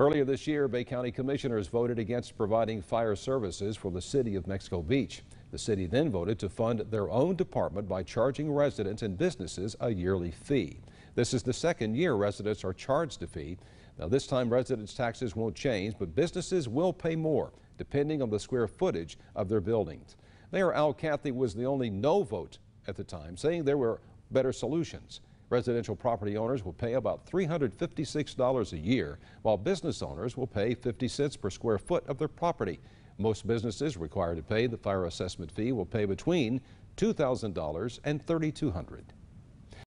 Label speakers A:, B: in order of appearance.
A: Earlier this year, Bay County Commissioners voted against providing fire services for the city of Mexico Beach. The city then voted to fund their own department by charging residents and businesses a yearly fee. This is the second year residents are charged a fee. Now, this time residents' taxes won't change, but businesses will pay more, depending on the square footage of their buildings. Mayor Al Cathey was the only no vote at the time, saying there were better solutions. Residential property owners will pay about $356 a year, while business owners will pay 50 cents per square foot of their property. Most businesses required to pay the fire assessment fee will pay between $2,000 and $3,200.